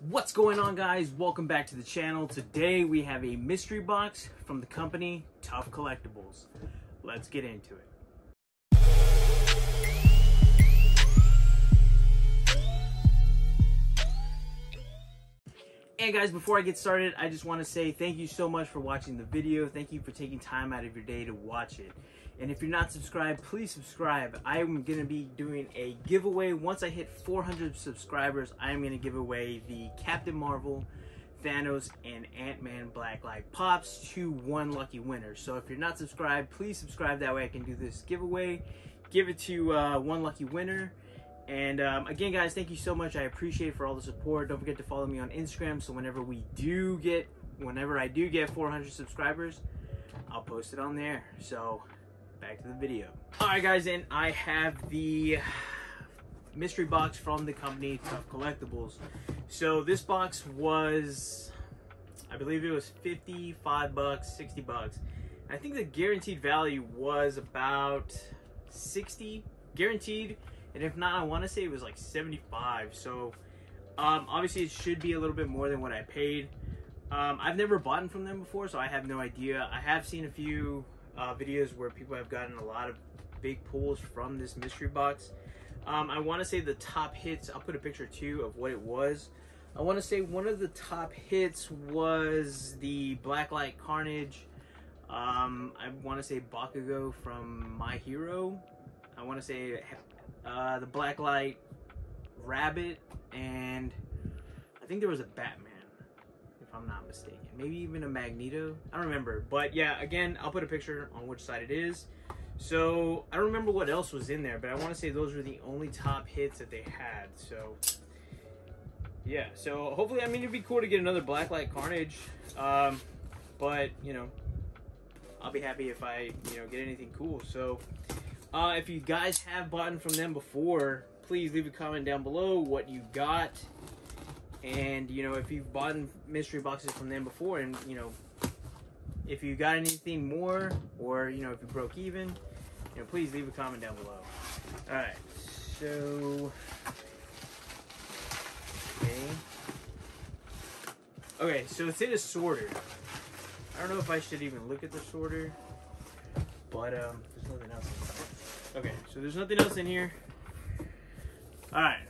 What's going on guys? Welcome back to the channel. Today we have a mystery box from the company Tuff Collectibles. Let's get into it. And guys, before I get started, I just want to say thank you so much for watching the video. Thank you for taking time out of your day to watch it. And if you're not subscribed, please subscribe. I'm going to be doing a giveaway. Once I hit 400 subscribers, I'm going to give away the Captain Marvel, Thanos, and Ant-Man Black Light Pops to one lucky winner. So if you're not subscribed, please subscribe. That way I can do this giveaway. Give it to uh, one lucky winner. And um, again, guys, thank you so much. I appreciate for all the support. Don't forget to follow me on Instagram. So whenever we do get, whenever I do get 400 subscribers, I'll post it on there. So back to the video. All right, guys, and I have the mystery box from the company Tuff Collectibles. So this box was, I believe it was 55 bucks, 60 bucks. I think the guaranteed value was about 60 guaranteed and if not, I want to say it was like 75. So um, obviously it should be a little bit more than what I paid. Um, I've never bought from them before, so I have no idea. I have seen a few uh, videos where people have gotten a lot of big pulls from this mystery box. Um, I want to say the top hits, I'll put a picture too of what it was. I want to say one of the top hits was the Blacklight Carnage. Um, I want to say Bakugo from My Hero. I want to say uh, the Blacklight Rabbit, and I think there was a Batman, if I'm not mistaken. Maybe even a Magneto. I don't remember. But yeah, again, I'll put a picture on which side it is. So I don't remember what else was in there, but I want to say those were the only top hits that they had. So yeah, so hopefully, I mean, it'd be cool to get another Blacklight Carnage. Um, but you know, I'll be happy if I you know get anything cool. So uh, if you guys have bought from them before, please leave a comment down below what you got. And, you know, if you've bought mystery boxes from them before and, you know, if you got anything more or, you know, if you broke even, you know, please leave a comment down below. Alright, so... Okay. Okay, so it's in a sorter. I don't know if I should even look at the sorter, but um, there's nothing else. Okay, so there's nothing else in here. Alright,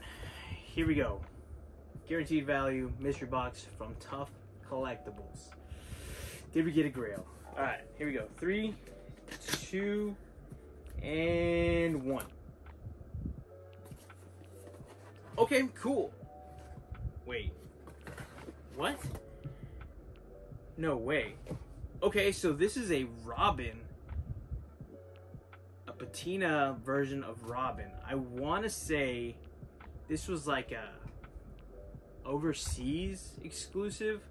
here we go. Guaranteed value mystery box from Tuff Collectibles. Did we get a grail? Alright, here we go. Three, two, and one. Okay, cool. Wait. What? No way. Okay, so this is a Robin A patina version of Robin. I want to say this was like a overseas exclusive.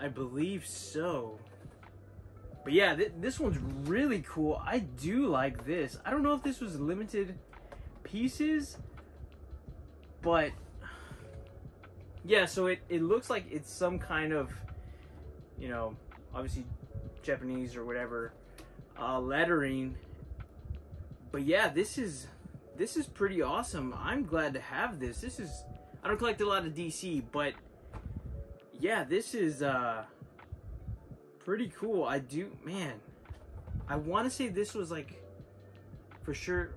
I believe so. But yeah, th this one's really cool. I do like this. I don't know if this was limited pieces, but yeah, so it, it looks like it's some kind of, you know, obviously Japanese or whatever uh, lettering. But yeah, this is this is pretty awesome. I'm glad to have this. This is I don't collect a lot of DC, but yeah, this is uh pretty cool. I do man. I want to say this was like for sure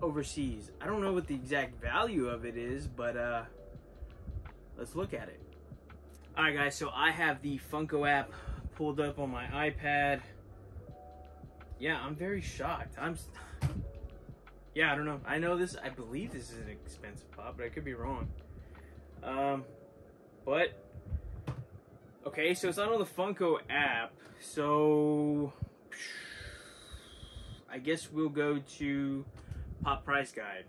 overseas. I don't know what the exact value of it is, but uh let's look at it. Alright guys, so I have the Funko app pulled up on my iPad yeah, I'm very shocked. I'm. Yeah, I don't know. I know this. I believe this is an expensive pop, but I could be wrong. Um, but okay, so it's not on the Funko app. So I guess we'll go to Pop Price Guide.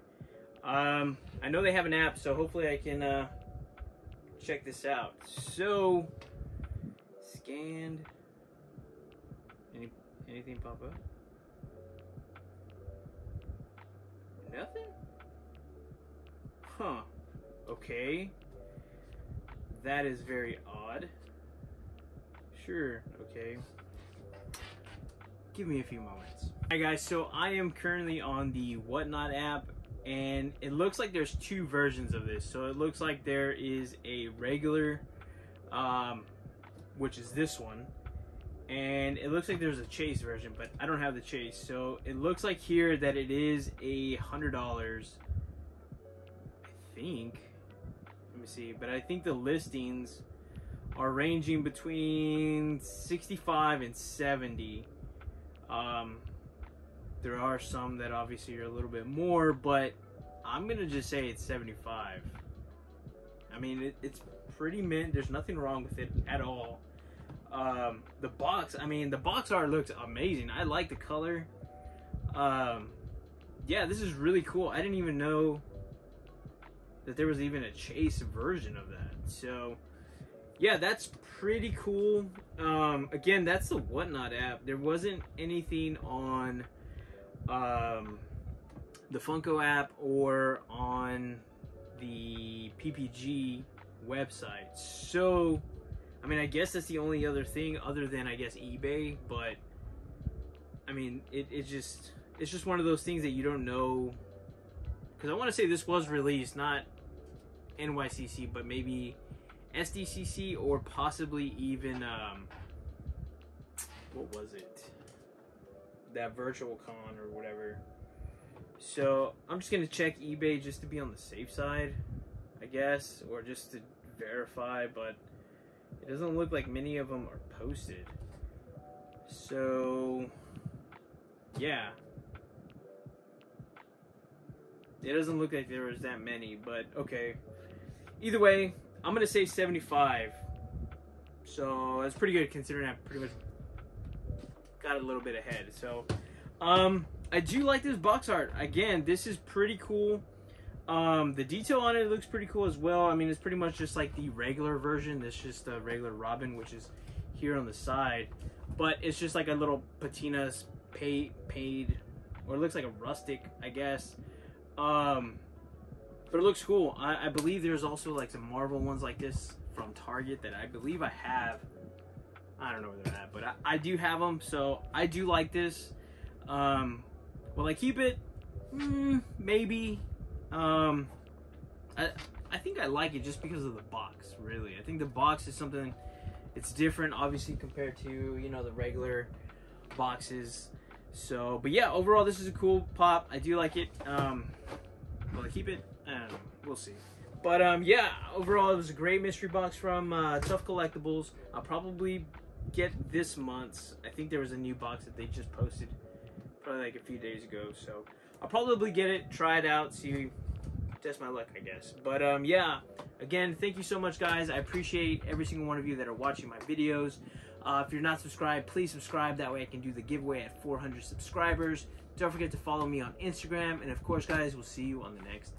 Um, I know they have an app, so hopefully I can uh, check this out. So scanned. Any anything pop up? Nothing? Huh. Okay. That is very odd. Sure, okay. Give me a few moments. Hi guys, so I am currently on the Whatnot app and it looks like there's two versions of this. So it looks like there is a regular, um, which is this one, and it looks like there's a chase version, but I don't have the chase. So it looks like here that it is a hundred dollars. I think. Let me see, but I think the listings are ranging between 65 and 70. Um, there are some that obviously are a little bit more, but I'm gonna just say it's 75. I mean, it, it's pretty mint. There's nothing wrong with it at all. Um, the box, I mean, the box art looks amazing. I like the color. Um, yeah, this is really cool. I didn't even know that there was even a chase version of that. So, yeah, that's pretty cool. Um, again, that's the Whatnot app. There wasn't anything on um, the Funko app or on the PPG website. So, I mean, I guess that's the only other thing other than I guess eBay, but I mean, it, it just it's just one of those things that you don't know because I want to say this was released not NYCC, but maybe SDCC or possibly even um, what was it? That virtual con or whatever. So I'm just gonna check eBay just to be on the safe side, I guess, or just to verify. But it doesn't look like many of them are posted. So yeah, it doesn't look like there was that many. But okay, either way, I'm gonna say 75. So that's pretty good considering I pretty much got a little bit ahead. So um, I do like this box art. Again, this is pretty cool. Um, the detail on it looks pretty cool as well. I mean, it's pretty much just like the regular version. This just a regular Robin, which is here on the side. But it's just like a little patina's paid, paid, or it looks like a rustic, I guess. Um, but it looks cool. I, I believe there's also like some Marvel ones like this from Target that I believe I have. I don't know where they're at, but I, I do have them, so I do like this. Um, will I keep it? Mm, maybe. Um, I I think I like it just because of the box. Really, I think the box is something. It's different, obviously, compared to you know the regular boxes. So, but yeah, overall, this is a cool pop. I do like it. Um, will I keep it? I don't know. We'll see. But um, yeah, overall, it was a great mystery box from uh, Tuff Collectibles. I'll probably get this month's. I think there was a new box that they just posted probably like a few days ago. So I'll probably get it, try it out, see, test my luck, I guess. But um, yeah, again, thank you so much, guys. I appreciate every single one of you that are watching my videos. Uh, if you're not subscribed, please subscribe. That way I can do the giveaway at 400 subscribers. Don't forget to follow me on Instagram. And of course, guys, we'll see you on the next